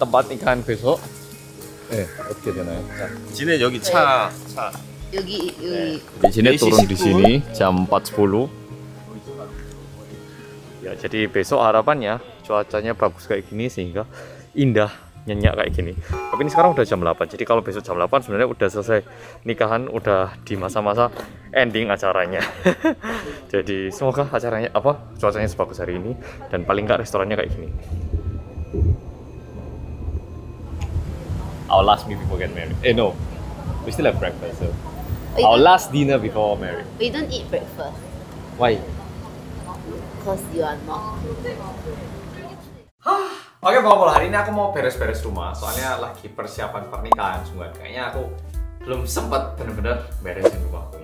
tempat nikahan besok. Eh, 어떻게 되나요? 자, 진해 여기 차, 차. 여기 여기 Di sini Isi turun di sepuluh. sini jam 4.10. Ya, jadi besok harapannya cuacanya bagus kayak gini sehingga indah nyenyak kayak gini. Tapi ini sekarang udah jam 8. Jadi kalau besok jam 8 sebenarnya udah selesai nikahan, udah di masa-masa ending acaranya. jadi semoga acaranya apa cuacanya sebagus hari ini dan paling nggak restorannya kayak gini. Our last meal before get married. Eh no, we still have breakfast. So. Wait, Our last dinner before marriage. we don't eat breakfast Why? because you are not. Oke, Bapak hari ini aku mau beres-beres rumah. Soalnya lagi persiapan pernikahan semua. Kayaknya aku belum sempat bener-bener beresin rumahku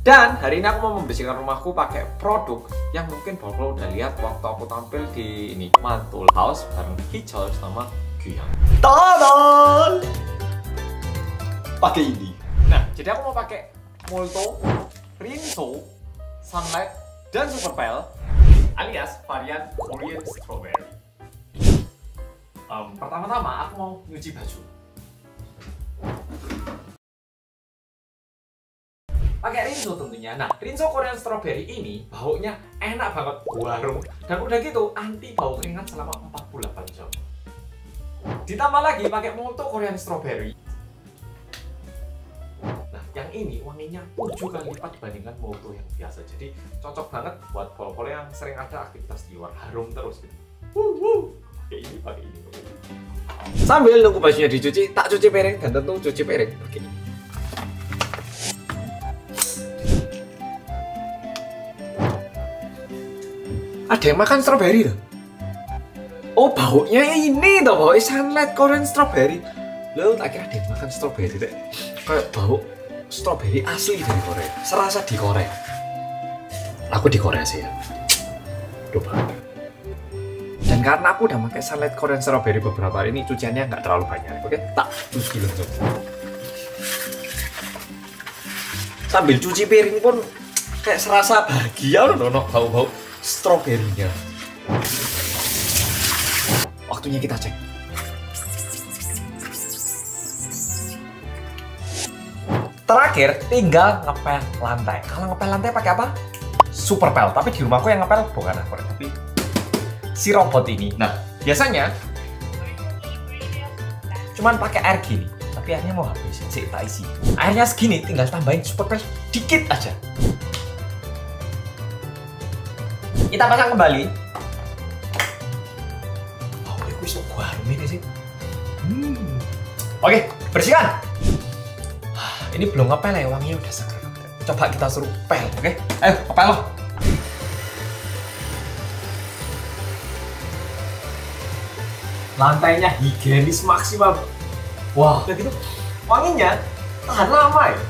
Dan hari ini aku mau membersihkan rumahku pakai produk yang mungkin Bapak udah lihat waktu aku tampil di ini Mantul House bareng Hijau sama Guyang. Tadal! Pakai ini. Nah, jadi aku mau pakai Molto, Rinso, Sunlight, dan Super Pale alias varian Korean Strawberry. Em, Pertama-tama aku mau nyuci baju. Pakai Rinso tentunya. Nah, Rinso Korean Strawberry ini baunya enak banget, warung. Dan udah gitu anti bau keringat selama 48 jam. Ditambah lagi pakai Molto Korean Strawberry. Nah, yang ini wanginya 7 kali lipat dibandingkan Molto yang biasa. Jadi cocok banget buat pol-pol yang sering ada aktivitas di luar, harum terus gitu. Pakai ini, pakai ini. Sambil nunggu bajunya dicuci, tak cuci piring dan tentu cuci piring Ada yang makan strawberry loh. Oh baunya ini tuh bau sunlight Korean strawberry. Lo tak kira ada yang makan strawberry deh. Kayak bau strawberry asli dari Korea. Serasa di Korea. Aku di Korea sih ya. Coba. Dan karena aku udah pakai sunlight Korean strawberry beberapa hari ini cuciannya nggak terlalu banyak. Oke, tak cuci langsung. Sambil cuci piring pun kayak serasa bahagia loh no, bau-bau stroberinya. Waktunya kita cek. Terakhir, tinggal ngepel lantai. Kalau ngepel lantai pakai apa? Super pel. Tapi di rumahku yang ngepel bukan aku, tapi si robot ini. Nah, biasanya cuman pakai air gini. Tapi airnya mau habis, sih tak isi. Airnya segini, tinggal tambahin super pel dikit aja. Kita pasang kembali. Oh, ini sok harum ini sih. Hmm. Oke, bersihkan. Ah, Ini belum ngepel ya, wanginya udah seger. Coba kita suruh pel, oke? Ayo, ngepel lo. Lantainya higienis maksimal. Wah, udah gitu wanginya tahan lama ya.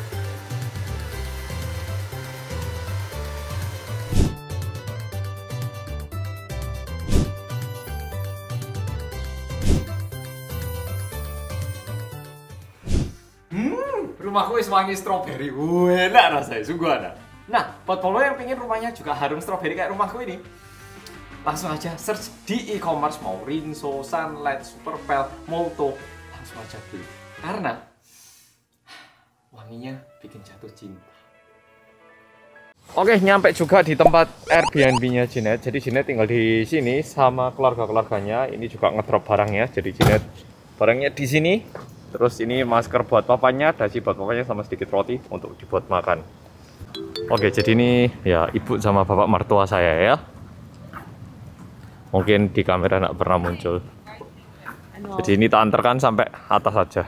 Hmm, rumahku wis wangi stroberi. Wuh, enak rasanya, sungguh enak. Nah, buat follow yang pengen rumahnya juga harum stroberi kayak rumahku ini, langsung aja search di e-commerce mau Rinso, Sunlight, Superpel, Molto, langsung aja beli. Karena wanginya bikin jatuh cinta. Oke, nyampe juga di tempat Airbnb-nya Jinet. Jadi Jinet tinggal di sini sama keluarga-keluarganya. Ini juga ngedrop barangnya. Jadi Jinet barangnya di sini. Terus ini masker buat papanya, dasi buat papanya sama sedikit roti untuk dibuat makan. Oke, jadi ini ya ibu sama bapak mertua saya ya. Mungkin di kamera nggak pernah muncul. Jadi ini tak antarkan sampai atas saja.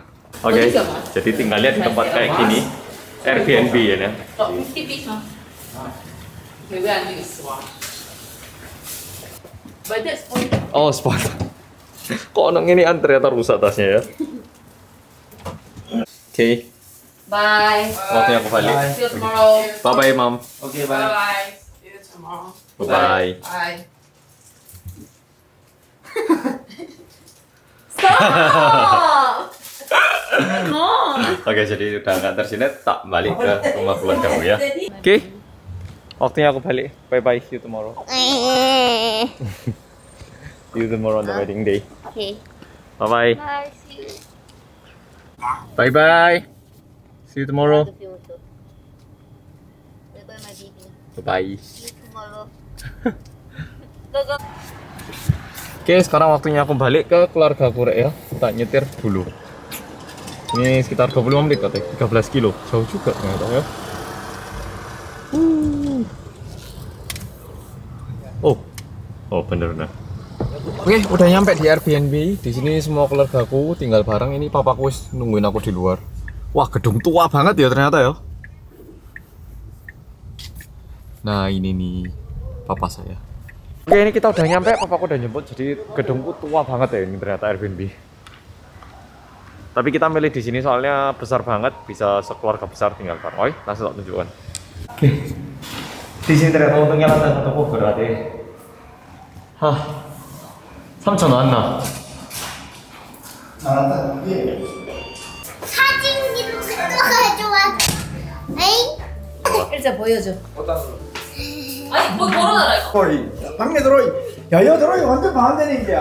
Oke, jadi tinggal lihat di tempat kayak gini. Airbnb ya. ya. Oh, 50 piece mah. Maybe I need to swatch. But that's for Oh, spot. Kok orang ini antri ternyata rusak tasnya ya. Okay. Bye. Waktunya aku balik. Bye. See you tomorrow. Bye bye, Mom. Okay, bye. Bye bye. See you tomorrow. Bye bye. Bye. Stop. oh. Oke, jadi udah nggak tersinet, tak balik ke rumah keluarga kamu ya. Oke. Okay. Waktunya aku balik. Bye bye, see you tomorrow. see you tomorrow on the wedding day. Oke. Okay. Bye bye. Bye, see you. Bye bye. See you tomorrow. Bye bye, my baby. Bye bye. See you tomorrow. go go. Oke, sekarang waktunya aku balik ke keluarga aku ya. Tak nyetir dulu. Ini sekitar 25 menit katanya, 13 kilo. Jauh juga ternyata ya. Uh. Oh. Oh, bener bener. Oke, udah nyampe di Airbnb. Di sini semua keluargaku tinggal bareng. Ini papaku wis nungguin aku di luar. Wah, gedung tua banget ya ternyata ya. Nah, ini nih papa saya. Oke ini kita udah nyampe, papaku udah jemput Jadi gedungku tua banget ya ini ternyata Airbnb Tapi kita milih di sini soalnya besar banget Bisa sekeluarga besar tinggal bareng Oi, langsung tak tunjukkan Oke Di sini ternyata untungnya lantai satuku berarti Hah 3천 왔나? 사진 찍어가 좋아. 에이? 일자 보여줘. 아니 뭐 걸어놔라 이거. 들어이 방에 들어이 야여 들어이 완전 반대네 이제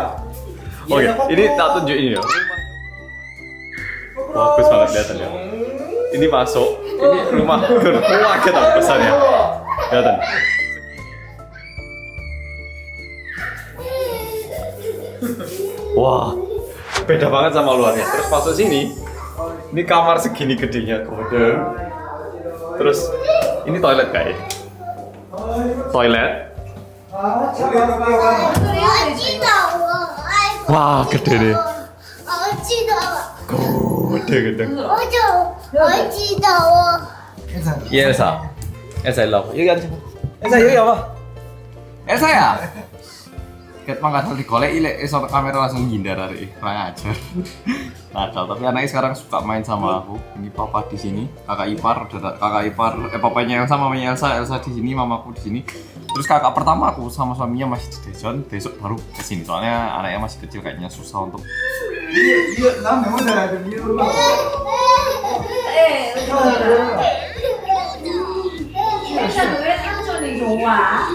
Oke, ini tak tunjukin ya Bagus banget kelihatannya Ini masuk, ini rumah berkeluarga tau besarnya Kelihatan wah. Beda banget sama luarnya. Terus masuk sini ini kamar segini gedenya kemudian terus ini toilet guys. Toilet. Wah gede deh. Gede gede. Iya Elsa. Elsa love yuk Elsa yuk ya apa? Elsa ya? Ket mah kadal digoleki lek iso kamera langsung ngindar dari Kurang aja. Kadal, tapi anaknya sekarang suka main sama aku. Ini papa di sini, kakak ipar, kakak ipar, eh papanya Elsa, mamanya Elsa, Elsa di sini, mamaku di sini. Terus kakak pertama aku sama suaminya masih di Dejon, besok baru ke sini. Soalnya anaknya masih kecil kayaknya susah untuk Iya, iya, nah memang udah ada di rumah. Eh, udah. Ini satu kan aku di rumah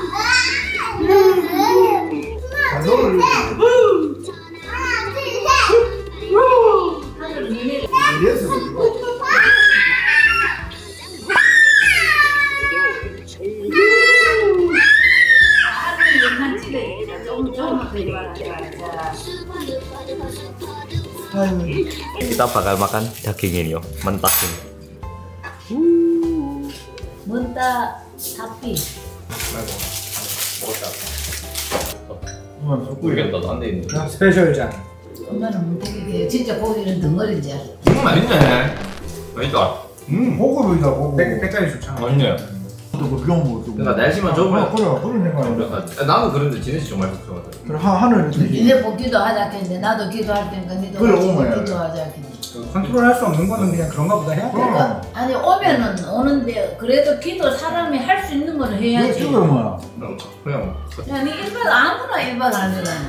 kita bakal makan daging ini yo oh. mentah ini. Mentah sapi. 문다 사피. 모르겠다, 안돼 있는. 스페셜장 엄마는 문태기 진짜 고기는 덩어리인지 알아. 음 맛있네. 맛있다. 음 고급이다 고급 백, 백짜리 좋잖아 맛있네. 또그 비용 먹고 그러니까 날씨만 좋으면 그래 그래 그래 나도 그런데 지네 씨 정말 걱정하더라. 그래 하- 하늘 니네 뭐 기도하자 했는데 나도 기도할 테니까 니도 그래, 어머야. 기도하자 했는데. 컨트롤할 수 없는 거는 그냥 그런가 보다 해야 돼 그러니까 아니 오면은 오는데 그래도 기도 사람이 할 수 있는 거는 해야지. 이거 뭐야 그냥 야, 니 1박 아무나 1박 안 해잖아.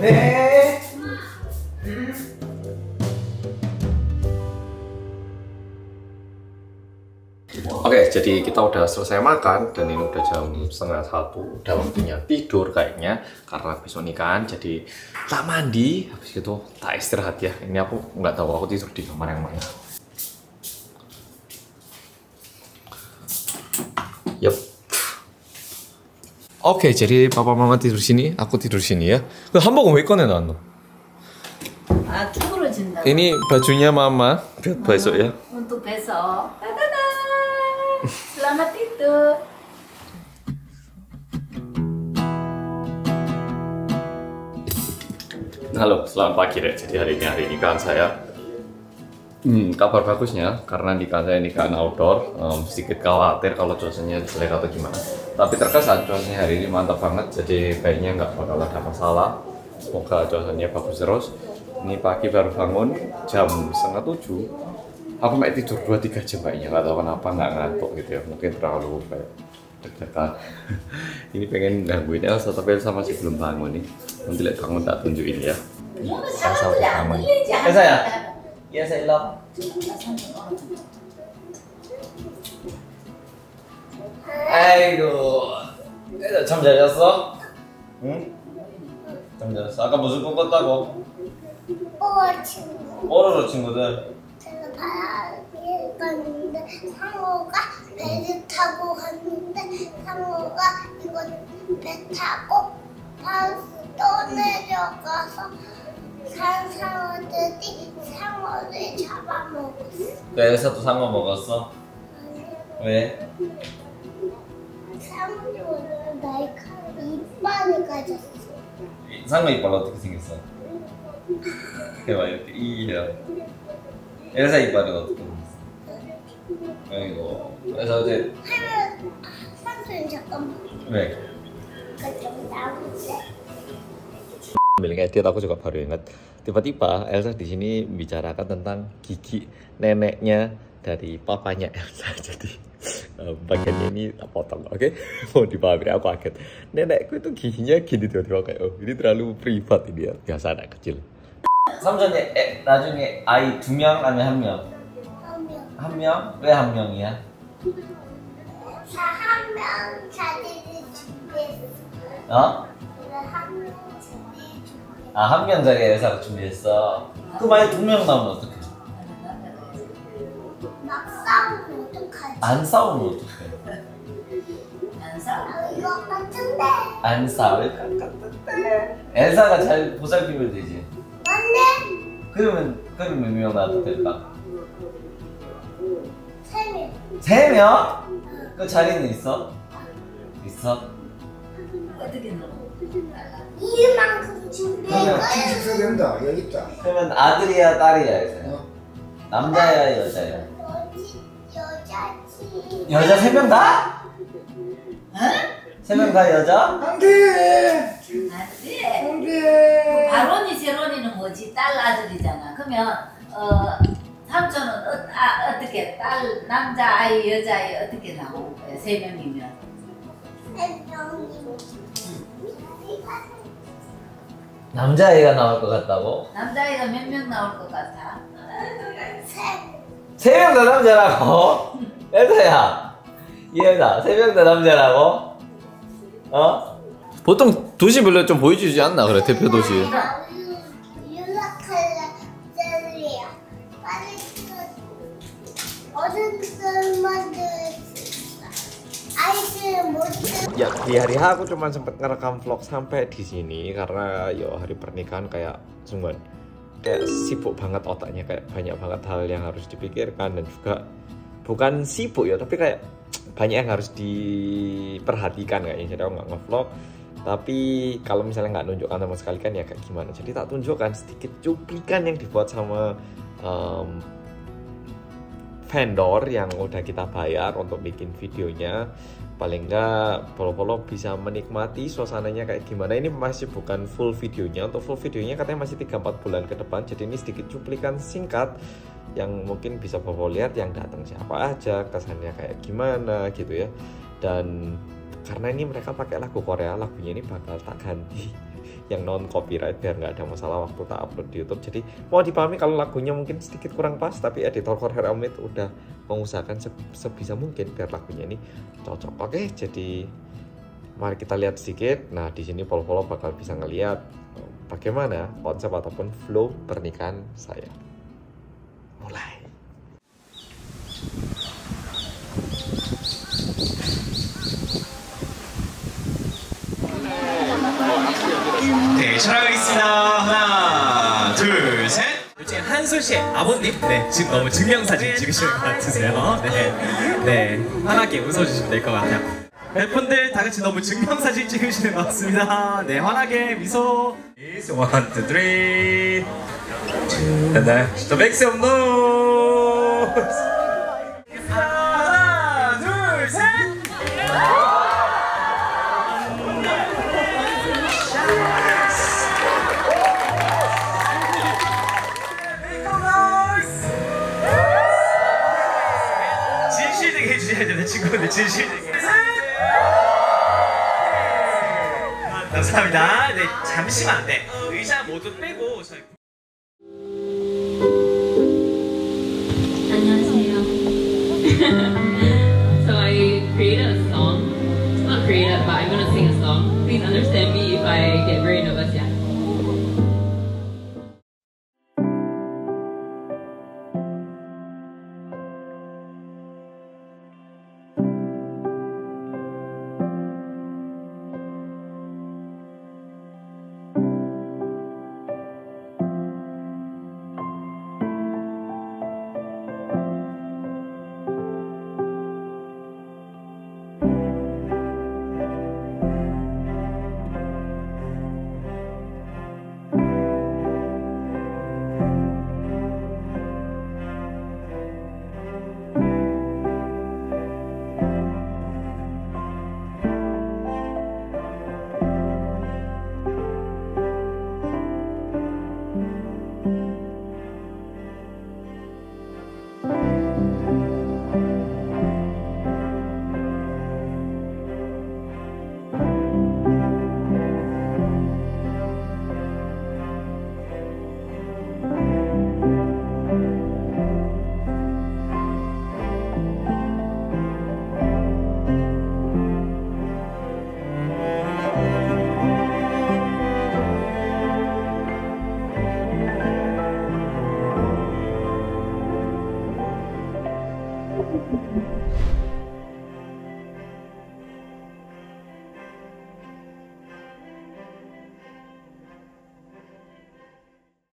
네 Oke, jadi kita udah selesai makan dan ini udah jam setengah satu, udah waktunya tidur kayaknya karena besok nikahan. Jadi tak mandi, habis itu tak istirahat ya. Ini aku nggak tahu aku tidur di kamar yang mana. Yup. Oke, jadi papa mama tidur sini, aku tidur sini ya. 그 한복은 왜 꺼내 놨노? 아, 쭈그러진다. Ini bajunya mama buat besok ya. Untuk besok. Tidur. Halo, selamat pagi Rek. Jadi hari ini hari nikahan saya. Hmm, kabar bagusnya karena nikahan saya nikahan outdoor. Em, sedikit khawatir kalau cuacanya jelek atau gimana. Tapi terkesan cuacanya hari ini mantap banget. Jadi kayaknya nggak bakal ada masalah. Semoga cuacanya bagus terus. Ini pagi baru bangun jam setengah tujuh Aku main tidur 2-3 jam kayaknya nggak tahu kenapa nggak ngantuk gitu ya. Mungkin terlalu kayak deg-degan. ini pengen gangguin Elsa tapi Elsa masih belum bangun nih. Nanti lihat bangun tak tunjukin ya. 이거는 사서 사람들이 안 가만히. 들리지 않아. 회사야. Yes, I love. 아이고, 잠 잘 잤어? 응? 잠들었어. 아까 무슨 꿈 꿨다고? 뽀 친구 뽀로로 친구들. 바다에 갔는데 상어가 배를 타고 갔는데 상어가 이거 배 타고 바로 떠내려가서 산 상어들이 상어를 잡아먹었어. 내에서도 상어 먹었어? 왜? 상어는 날카로운 이빨을 가졌어. 이 상어 이빨 어떻게 생겼어? 해봐 이렇게 이해요. 엘사 이빨은 어떻게 생겼어? 아이고. 그래서 어제 하면 삼촌 잠깐만. 왜? 그좀 나오지. Ambil ngedit aku juga baru ingat tiba-tiba Elsa di sini bicarakan tentang gigi neneknya dari papanya Elsa jadi eh, bagiannya ini tak potong oke mau dipahami aku kaget nenekku itu giginya gini tiba-tiba kayak oh ini terlalu privat ini ya biasa anak kecil 삼촌이 애, 나중에 아이 두 명 아니면 한 명? 하면 한 명? 왜 한 명이야? 한명 자리를 준비했어. 어? 한명 자리 준비. 아한 명 자리에 엘사가 준비했어. 그 만약 두명 나오면 어떡해? 막 싸우면 어떡하지? 안 싸우면 어떡해? 안 싸워. 아, 이거 같은데. 안 싸울 것 같은데. 엘사가 잘 보살피면 되지. 그러면 그러면 몇 명 나도 될까? 세 명. 세 명? 그 자리는 있어? 있어? 어떻게 넣어? 이만큼. 야, 킥킥 된다. 여기 있다. 그러면 아들이야 딸이야 엘사? 어? 남자야 여자야? 여자지. 여자 세 명 다? 응? 세명 다 여자? 안 돼! 안돼. 안 돼! 바론이 제론이는 뭐지? 딸 아들이잖아. 그러면 어 삼촌은 어, 아, 어떻게 딸 남자 아이 여자 아이 어떻게 나올 거야? 세 명이면 세 명이. 남자애가 나올 것 같다고? 남자아이가 몇 명 나올 것 같아? 세. 세명다 남자라고? 엘사야 이해다 세 명 다 남자라고? 어? 보통 도시별로 좀 보여주지 않나 그래 대표 도시 ya di hari H aku cuma sempet ngerekam vlog sampai di sini karena yo hari pernikahan kayak sungguh kayak sibuk banget otaknya kayak banyak banget hal yang harus dipikirkan dan juga bukan sibuk ya tapi kayak banyak yang harus diperhatikan kayaknya. Jadi aku nggak ngevlog tapi kalau misalnya nggak nunjukkan sama sekali kan ya kayak gimana? Jadi tak tunjukkan sedikit cuplikan yang dibuat sama em, vendor yang udah kita bayar untuk bikin videonya paling enggak polo-polo bisa menikmati suasananya kayak gimana. Ini masih bukan full videonya untuk full videonya katanya masih 3-4 bulan ke depan jadi ini sedikit cuplikan singkat yang mungkin bisa polo lihat yang datang siapa aja kesannya kayak gimana gitu ya. Dan karena ini mereka pakai lagu Korea lagunya ini bakal tak ganti yang non copyright biar nggak ada masalah waktu tak upload di YouTube. Jadi mau dipahami kalau lagunya mungkin sedikit kurang pas tapi editor Korea Omid udah mengusahakan se- sebisa mungkin biar lagunya ini cocok. Oke jadi mari kita lihat sedikit. Nah di sini Polo-Polo bakal bisa ngeliat eh, bagaimana konsep ataupun flow pernikahan saya. Mulai 네, 촬영하겠습니다. 하나, 둘, 셋. 요즘 한솔 씨의 아버님, 네, 지금 너무 증명사진 찍으시는 것 같으세요. 네, 네, 환하게 웃어주시면 될 것 같아요. 팬분들 다 같이 너무 증명사진 찍으시는 것 같습니다. 네, 환하게 미소. One, two, three. 네, 또 make some noise. 친구들 진실되게 아, 감사합니다. 네 잠시만. 네 의자 모두 빼고